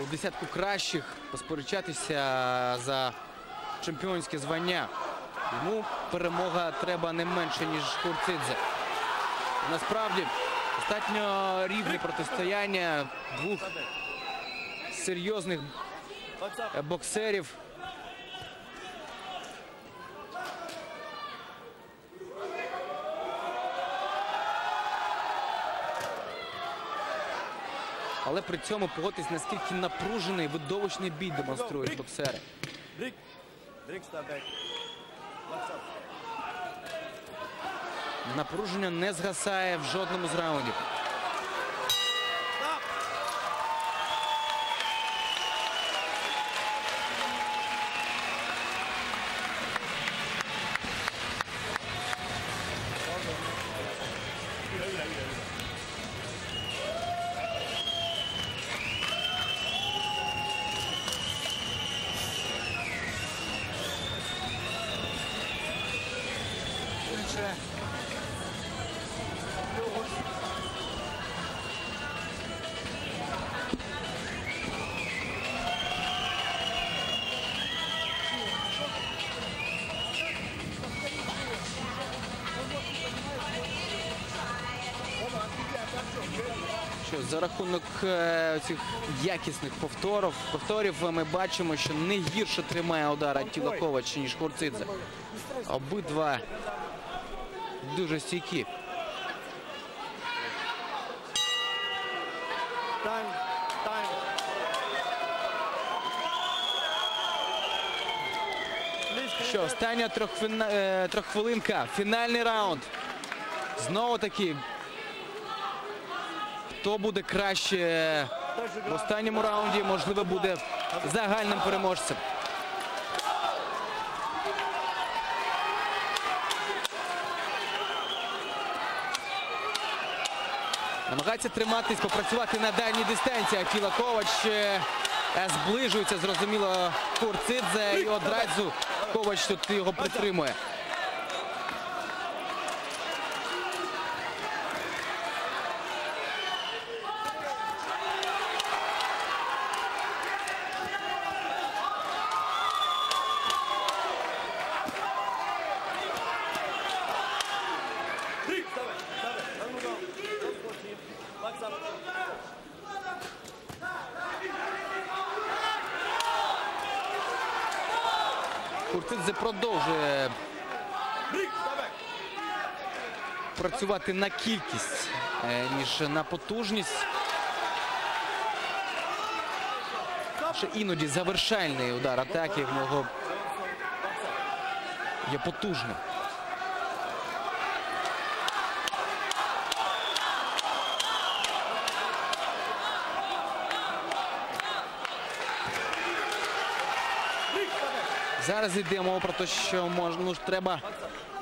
у десятку кращих посперечатися за чемпіонське звання. Йому перемога треба не менше, ніж Курцидзе. Насправді достатньо рівне протистояння двох серйозних боксерів. Але при цьому погодьтесь, наскільки напружений видовищний бій демонструють боксери. Напруження не згасає в жодному з раундів. За рахунок е, цих якісних повторів, повторів ми бачимо, що не гірше тримає удара тіло Ковач, ніж Курцидзе. Обидва дуже стійкі. Time. Please. Що остання е, трьоххвилинка, фінальний раунд. Знову таки, хто буде краще в останньому раунді, можливо, буде загальним переможцем. Намагається триматись, попрацювати на дальній дистанції. Акіла Ковач е, е, зближується, зрозуміло, Курцидзе. І одразу Ковач тут його притримує. Up? Продовжує працювати на кількість, е, ніж на потужність. Ще іноді завершальний удар атаки в нього є потужним. Зараз йде мова про те, що мож, ну, треба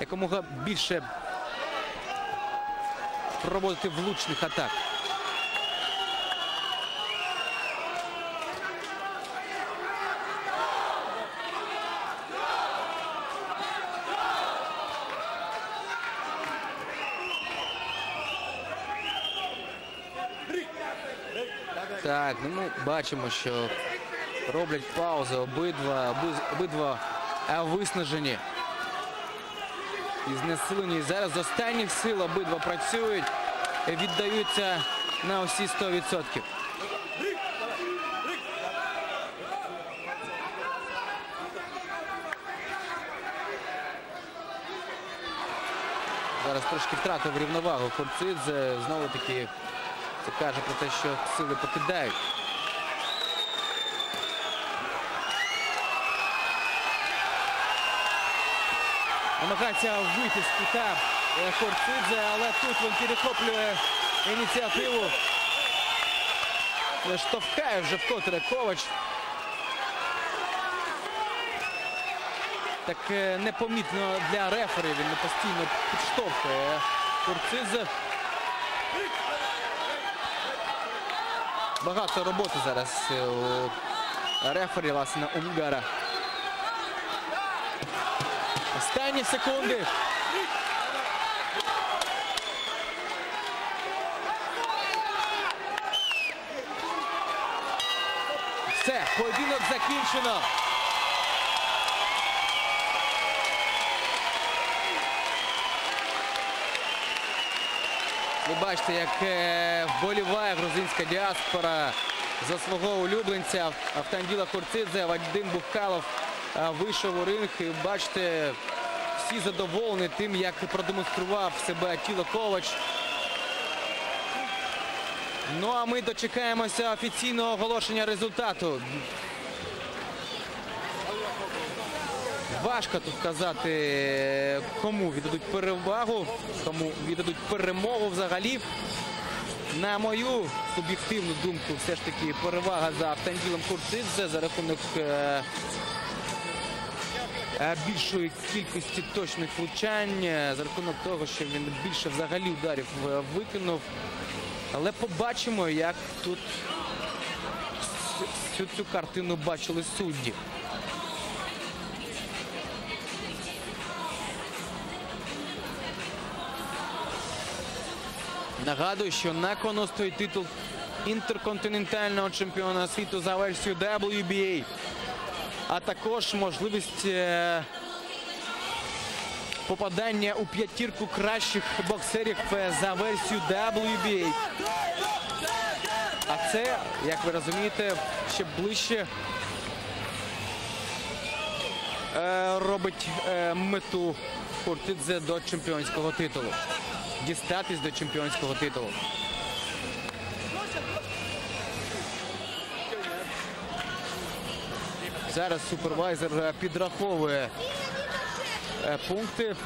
якомога більше проводити влучних атак. Так, ну бачимо, що роблять паузи обидва, обидва е, виснажені і знесилені. Зараз з останніх сил обидва працюють, віддаються на усі 100%. Зараз трошки втратив рівновагу Курцидзе. Знову таки це каже про те, що сили покидають. Намагається вийти з кута е, Курцидзе, але тут він перехоплює ініціативу. Е, Штовхає вже вкотре Ковач. Так е, непомітно для рефері він постійно підштовхує Курцидзе. Багато роботи зараз е, у рефері Ласена Унгара. Останні секунди. Все, поєдинок закінчено. Ви бачите, як е, вболіває грузинська діаспора за свого улюбленця Автанділа Курцидзе. Вадим Бухкалов е, вийшов у ринг. І бачите, всі задоволені тим, як продемонстрував себе Тіло Ковач. Ну а ми дочекаємося офіційного оголошення результату. Важко тут казати, кому віддадуть перевагу, кому віддадуть перемогу взагалі. На мою суб'єктивну думку, все ж таки перевага за Автанділом Курцидзе за рахунок е, більшої кількості точних влучань, е, за рахунок того, що він більше взагалі ударів е, викинув. Але побачимо, як тут всю цю картину бачили судді. Нагадую, що на кону стоїть титул інтерконтинентального чемпіона світу за версією WBA. А також можливість е, попадання у п'ятірку кращих боксерів е, за версією WBA. А це, як ви розумієте, ще ближче е, робить мету Куртидзе до чемпіонського титулу. Дістатись до чемпіонського титулу. Зараз супервайзер е, підраховує е, пункти.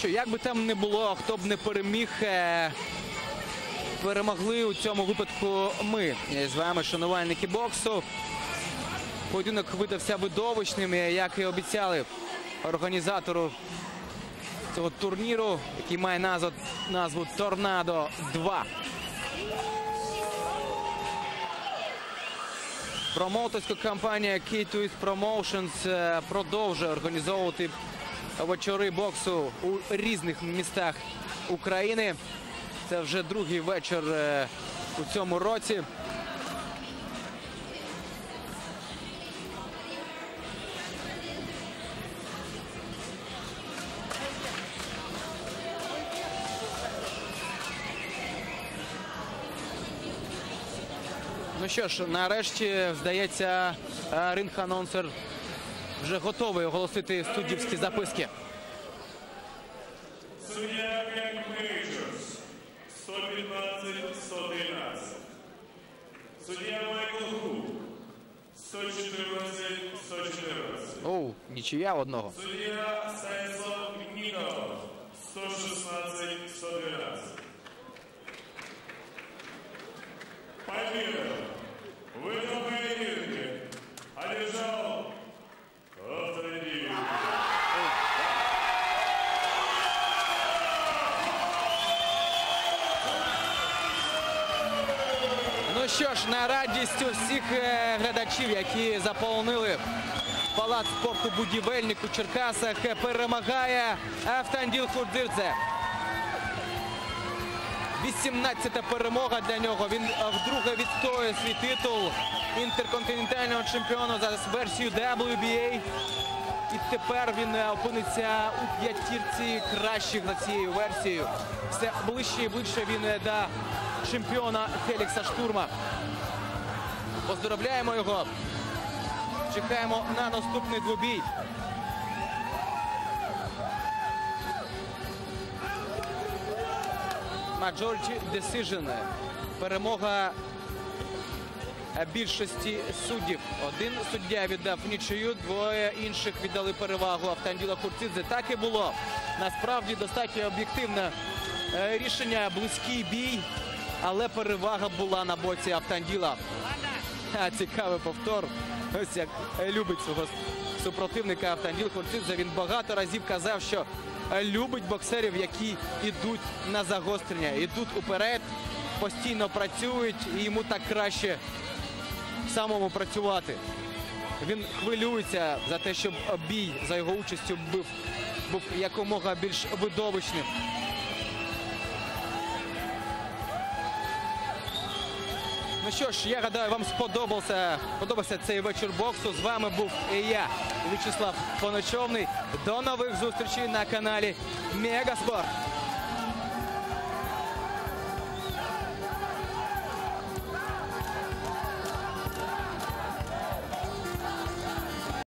Що, як би там не було, хто б не переміг, е, перемогли у цьому випадку ми Е, з вами, шанувальники боксу. Поєдинок видався видовищним, е, як і обіцяли організатору цього турніру, який має назву, назву Торнадо 2. Промоутерська компанія K2X Promotions продовжує організовувати вечори боксу у різних містах України. Це вже другий вечір е, у цьому році. Ну що ж, нарешті, здається, е, ринг-анонсер вже готовий оголосити суддівські записки. Суддя Генк Мейджорс 115-111. Суддя Майкл Хук 114-114. Оу, нічия одного. Суддя Станіслав Ніколов 116-112. Победа в этом поединке одержал що ж, на радість усіх е, глядачів, які заполонили палац спорту будівельник у Черкасах, е, перемагає Автанділ Худзирдзе. 18-та перемога для нього. Він е, вдруге відстоює свій титул інтерконтинентального чемпіона за версією WBA. І тепер він опиниться у п'ятірці кращих за цією версією. Все ближче і ближче він до чемпіона Фелікса Штурма. Поздоровляємо його. Чекаємо на наступний двобій. Majority Decision. Перемога більшості суддів. Один суддя віддав нічию, двоє інших віддали перевагу Автанділа Курцидзе. Так і було. Насправді достатньо об'єктивне е, рішення, близький бій, але перевага була на боці Автанділа. Цікавий повтор. Ось як любить свого супротивника Автанділ Хурцидзе. Він багато разів казав, що любить боксерів, які йдуть на загострення, йдуть уперед, постійно працюють, і йому так краще самому працювати. Він хвилюється за те, щоб бій за його участю був, був якомога більш видовищним. Ну що ж, я гадаю, вам сподобався, сподобався цей вечір боксу. З вами був і я, В'ячеслав Поночовний. До нових зустрічей на каналі Мегаспорт.